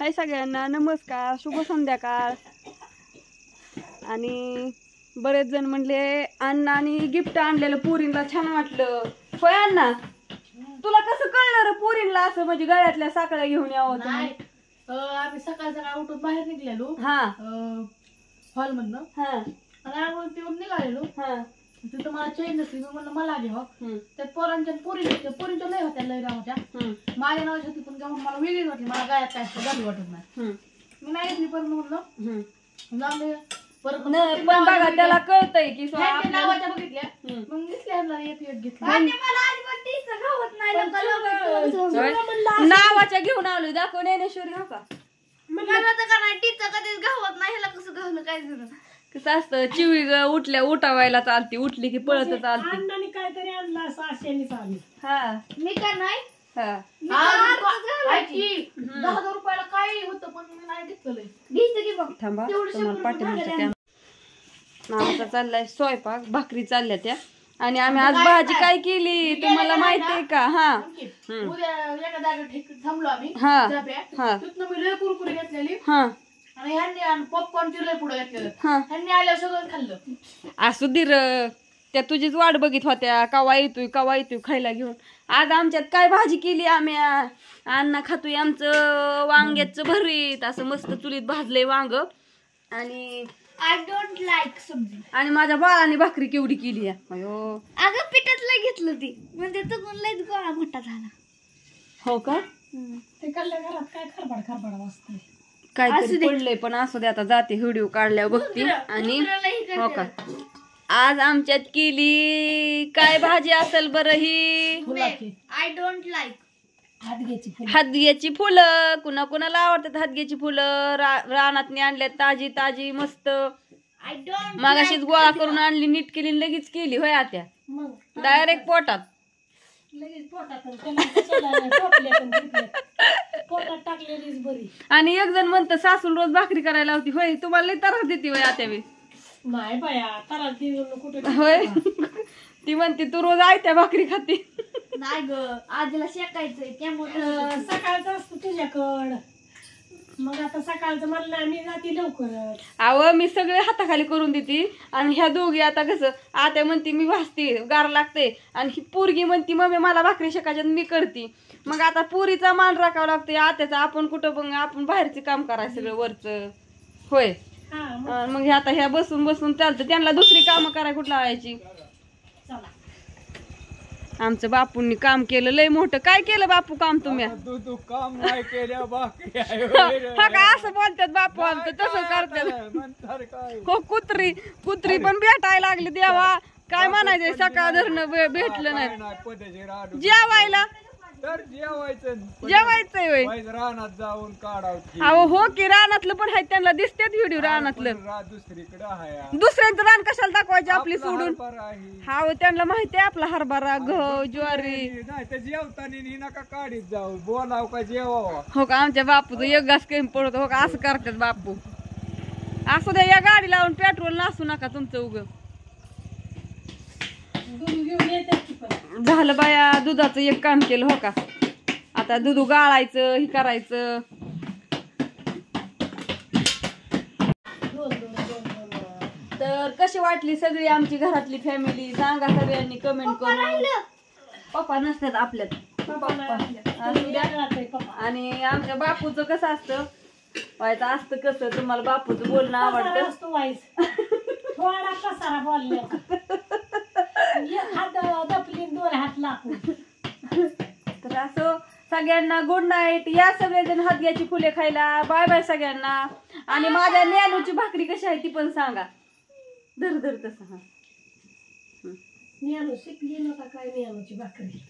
हाय सगळ्यांना नमस्कार शुभ संध्याकाळ. आणि बरेच जण म्हणले अण्णा आणि गिफ्ट आणलेलं पुरीला छान वाटलं. होय अण्णा? तुला कसं कळलं रे पुरीला असं म्हणजे गळ्यातल्या साखळ्या घेऊन यावं नाही अं, आम्ही सकाळ सकाळ उठून बाहेर निघलेलो. हा. हॉल मधनं. हा. आणि आंघोळ पिऊन निघालेलो. हा. तिथं मला चेन नसली मी म्हणलं मला घ्यावं त्यात पोरांच्या पोरी पोरींच्या लय होत्या लय हम्म, माझ्या नावाची होती पण घेऊन मला वेगळीच वाटली मला गायात काय गाडी वाटत नाही. मी नाही घेतली परत म्हणलं हम्म. जाऊन दे. परत न, पण बघा त्याला कळतंय की स्वा- नावाच्या बघितल्या. मग घेतल्या ह्यांना एक एक घेतली. होय? नावाच्या घेऊन आलोय दाखव ज्ञानेश्वरी हो का. कसं असतं चिवी ग उठल्या उठावायला चालती उठली की पळत चालती. अण्णाने काहीतरी आणलं असं आशेने आली हा. मी काय नाही? हा. ऐकी, दहा हजार रुपयाला काय होतं पण मी नाही घेतलं थांबा तुम्हाला पाठीमागच्या कॅम नावाचा चाललाय स्वयंपाक भाकरी चालल्या त्या. आणि आम्ही आज भाजी काय? केली तुम्हाला माहिती आहे का? हा. हम्म. उद्या एका जागेवर ठिक- थांबलो आम्ही. हा. हा. तिथनं मी लय कुरकुरी घेतलेली. हा. आणि ह्यांनी पॉपकॉर्नची लय पुढे घेतलेलं हा. ह्यांनी आल्यावर सगळं खाल्लं. असू दे र. त्या तुझीच वाट बघित होत्या. कवा येतोय कवा येतोय खायला घेऊन. आज आमच्यात काय भाजी केली आम्ही? अण्णा खातोय आमचं वांग्याचं भरीत. असं मस्त चुलीत भाजलंय वांग. आणि आय डोंट लाईक सब्जी आणि माझ्या बाळाने भाकरी केवढी केली अयो. अगं पिठातलं घेतलं ती. म्हणजे तो लयच गोळा मोठा झाला. हो का? ते कल्ल्या घरात काय खरबड खरबड वाजतंय. काहीतरी पडलंय पण असू दे आता जाते व्हिडिओ काढल्यावर बघते आणि हो का? आज आमच्यात केली. काय भाजी असेल बरं ही? फुलाची. आय डोंट लाईक हातग्याची फुलं. हातग्याची फुलं. कुणा कुणाला आवडतात हातग्याची फुलं? रा- रानातनी आणल्यात ताजी ताजी मस्त. आय डोंट मागाशीच गोळा करून आणली नीट केली आणि लगेच केली होय आत्या. मग. डायरेक्ट पोटात. लगेच पोटात आणि त्याला टोपल्या पण बरी. आणि एक जण म्हणतं सासून रोज भाकरी करायला होती होय तुम्हाला लई त्रास देते होय आत्या बी नाही बाया तरा कुठे होय. ती म्हणते तू रोज आयत्या भाकरी खाते. नाही ग आजीला शेकायचंय त्यामुळे सकाळचं असतं तुझ्याकड. मग आता सकाळचं मला मी जाते लवकर अव मी सगळे हाताखाली करून देते. आणि ह्या दोघी आता कसं आत्या म्हणते मी भासते गार लागते. आणि ही पोरगी म्हणते मम्मी मला भाकरी शेकायच्या मी करते. मग आता पुरीचा मान राखावा लागतोय आत्याचा. आपण कुठं बघ आपण बाहेरचे काम करायचं सगळं वरचं. होय. हा मग हे आता ह्या बसून बसून चालतं. त्यांना दुसरी कामं कराय कुठं लावायची? चला आमचं बापूंनी काम केलं लय मोठं. काय केलं बापू काम तुम्ही? तू तू काम नाही केल्या बाकी आहे हा असं बोलतात बापू आमचं तसं करतात. म्हणतात काय? हो कुत्री कुत्री पण भेटायला लागली देवा. काय म्हणायचंय सकाळ धरणं भेटलं नाही. नाही पद्धतशीर आडू जेवायला? तर जेवायचं जेवायचंय होय. वाईज रानात जाऊन काढावं अहो हो की रानातलं पण आहे त्यांना दिसतात व्हिडिओ रानातलं. दुसरीकडे दुसऱ्यांचं रान कशाला दाखवायचे आपली सोडून. हा हो, त्यांना माहिती आहे आपला हरभरा गहू ज्वारी. नाही तर जेवताना ही नका काढीत जाऊ. बोलाव का जेवावं? हो का आमच्या बापूचं एक घास कमी पडतो. हो का असं करतात बापू. असू द्या या गाडी लावून पेट्रोल नासू नका तुमचं उग दूध घेऊन येते की पण झालं बाया दुधाचं एक काम केलं हो का? आता दूध गाळायचं हे करायचं. दोन दोन दोन दोन तर कशी वाटली सगळी आमची घरातली फॅमिली सांगा सगळ्यांनी कमेंट करून. पप्पा नसतात आपल्यात. आणि आमच्या बापूचं कसं असतं? व्हायचं असतं कसं? तुम्हाला बापूचं बोलणं आवडतं? थोडा कसारा हात दपली दोन हात लाकून तर असं सगळ्यांना गुड नाईट या सगळेजण हातग्याची फुले खायला. बाय बाय सगळ्यांना. आणि माझ्या ज्ञानूची भाकरी कशी आहे ती पण सांगा. धर धर तसं हा. शिकली नका काय नियानोची भाकरी.